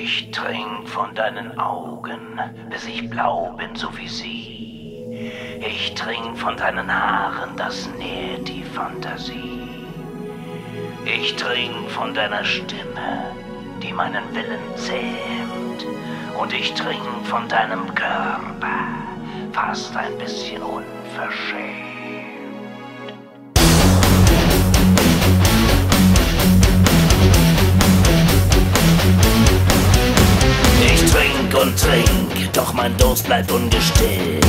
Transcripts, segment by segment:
Ich trink von deinen Augen, bis ich blau bin, so wie sie. Ich trink von deinen Haaren, das nährt die Fantasie. Ich trink von deiner Stimme, die meinen Willen zähmt. Und ich trink von deinem Körper, fast ein bisschen unverschämt. Mein Durst bleibt ungestillt.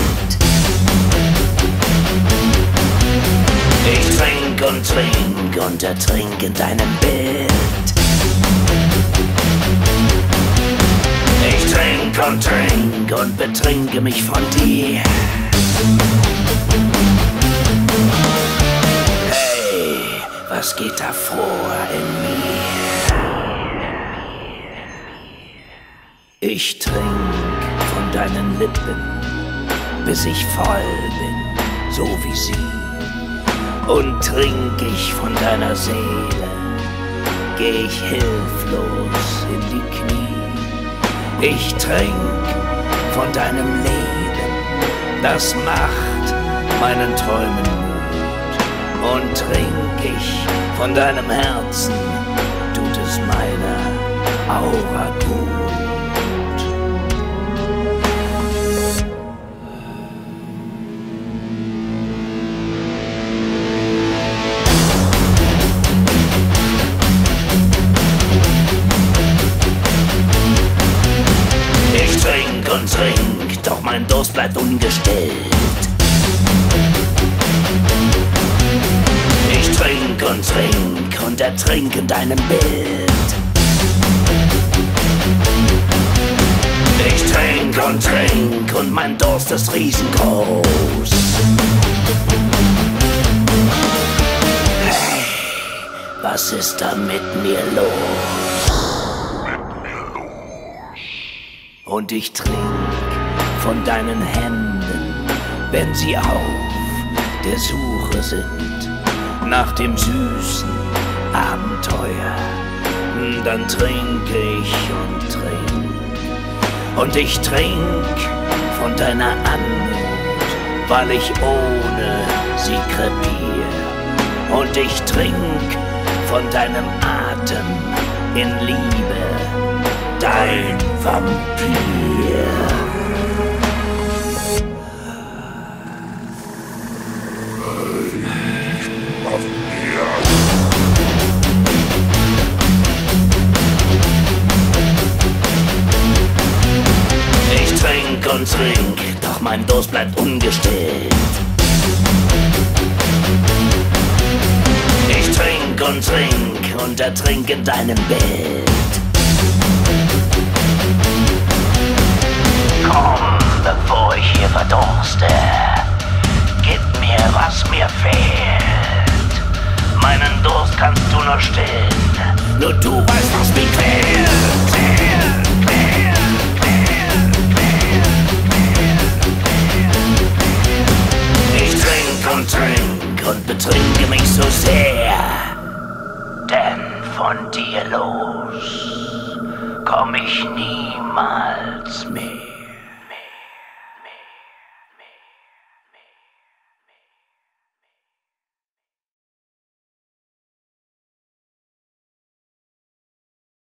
Ich trink und trink und ertrink in deinem Bild. Ich trink und trink und betrinke mich von dir. Hey, was geht da vor in mir? Ich trink deinen Lippen, bis ich voll bin, so wie sie. Und trink ich von deiner Seele, geh ich hilflos in die Knie. Ich trink von deinem Leben, das macht meinen Träumen Mut. Und trink ich von deinem Herzen, tut es meiner Aura gut. Mein Durst bleibt ungestillt. Ich trink und trink und ertrink in deinem Bild. Ich trink und trink und mein Durst ist riesengroß. Hey, was ist da mit mir los? und ich trink von deinen Händen, wenn sie auf der Suche sind nach dem süßen Abenteuer. Dann trinke ich und trink und ich trink von deiner Anmut, weil ich ohne sie krepier. Und ich trink von deinem Atem in Liebe, dein Vampir. Und trink, doch mein Durst bleibt ungestillt. Ich trink und trink und ertrink in deinem Bild. Komm, bevor ich hier verdurste. Gib mir, was mir fehlt. Meinen Durst kannst du nur stillen. Nur du weißt, was mich trink und betrinke mich so sehr. Denn von dir los komm ich niemals mehr.